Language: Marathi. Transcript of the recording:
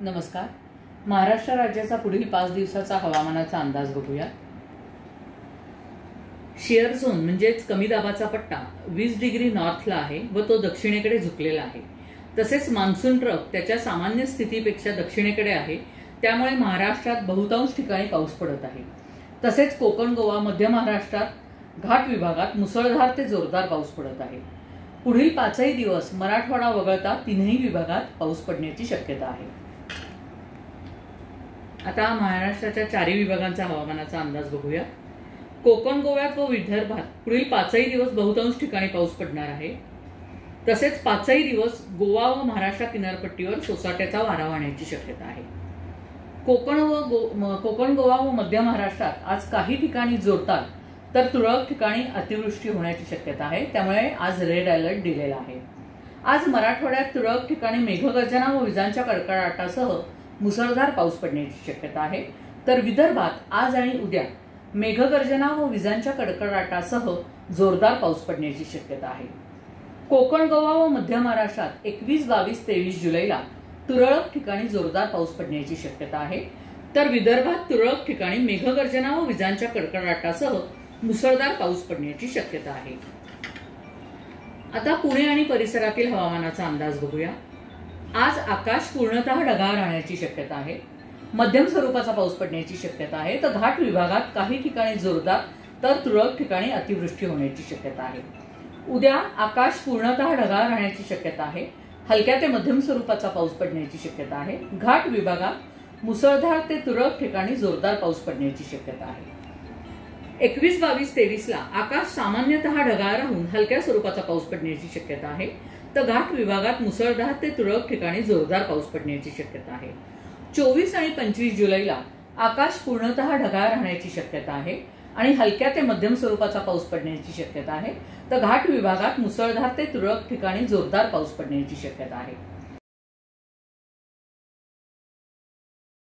नमस्कार. महाराष्ट्र राज्याचा पुढील पाच दिवसाचा हवामानाचा अंदाज बघूया. शेअर झोन म्हणजेच कमी दाबाचा पट्टा वीस डिग्री नॉर्थला आहे व तो दक्षिणेकडे झुकलेला आहे. तसेच मान्सून ट्रक त्याच्या सामान्य स्थितीपेक्षा दक्षिणेकडे आहे. त्यामुळे महाराष्ट्रात बहुतांश ठिकाणी पाऊस पडत आहे. तसेच कोकण गोवा मध्य महाराष्ट्रात घाट विभागात मुसळधार ते जोरदार पाऊस पडत आहे. पुढील पाचही दिवस मराठवाडा वगळता तीनही विभागात पाऊस पडण्याची शक्यता आहे. आता महाराष्ट्राच्या चारही विभागांचा हवामानाचा अंदाज बघूया. कोकण गोव्यात व विदर्भात पुढील पाचही दिवस बहुतांश ठिकाणी पाऊस पडणार आहे. तसेच पाचही दिवस गोवा व महाराष्ट्र किनारपट्टीवर सोसाट्याचा वारा वाहण्याची शक्यता आहे. कोकण व गो कोकण गोवा व मध्य महाराष्ट्रात आज काही ठिकाणी जोरदार तर तुरळक ठिकाणी अतिवृष्टी होण्याची शक्यता आहे. त्यामुळे आज रेड अलर्ट दिलेला आहे. आज मराठवाड्यात तुरळक ठिकाणी मेघगर्जना व विजांच्या कडकडाटासह मुसळधार पाऊस पडण्याची शक्यता आहे. तर विदर्भात आज आणि उद्या मेघगर्जना व विजांच्या कडकडाटासह जोरदार पाऊस पडण्याची शक्यता आहे. कोकण गोवा व मध्य महाराष्ट्रात एकवीस बावीस तेवीस जुलैला तुरळक ठिकाणी जोरदार पाऊस पडण्याची शक्यता आहे. तर विदर्भात तुरळक ठिकाणी मेघगर्जना व विजांच्या कडकडाटासह मुसळधार पाऊस पडण्याची शक्यता आहे. आता पुणे आणि परिसरातील हवामानाचा अंदाज बघूया. आज आकाश पूर्णतः ढगाळ राहण्याची शक्यता आहे. मध्यम स्वरूपाचा पाऊस पडण्याची शक्यता आहे. तर घाट विभागात काही ठिकाणी जोरदार तर तुरळक ठिकाणी अतिवृष्टी होण्याची शक्यता आहे. उद्या आकाश पूर्णतः ढगाळ राहण्याची शक्यता आहे. हलक्या ते मध्यम स्वरूपाचा पाऊस पडण्याची शक्यता आहे. घाट विभागात मुसळधार ते तुरळक ठिकाणी जोरदार पाऊस पडण्याची शक्यता आहे. एकवीस बावीस तेवीसला आकाश सामान्यतः ढगाळ राहून हलक्या स्वरूपाचा पाऊस पडण्याची शक्यता आहे. तर घाट विभागात मुसळधार ते तुरळक ठिकाणी जोरदार पाऊस पडण्याची शक्यता आहे. चोवीस आणि पंचवीस जुलैला आकाश पूर्णतः ढगाळ राहण्याची शक्यता आहे आणि हलक्या ते मध्यम स्वरूपाचा पाऊस पडण्याची शक्यता आहे. तर घाट विभागात मुसळधार ते तुरळक ठिकाणी जोरदार पाऊस पडण्याची शक्यता आहे.